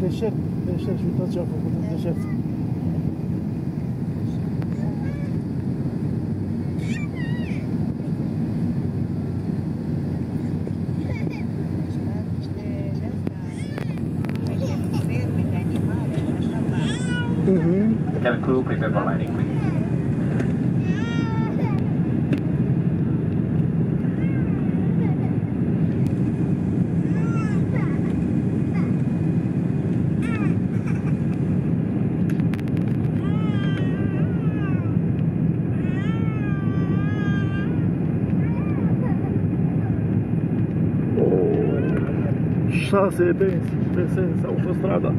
deșert, deșert și uitați ce a făcut în deșert. Mhm. Cabin crew, prepare for landing, please. Sasa e Benz, presença autostrada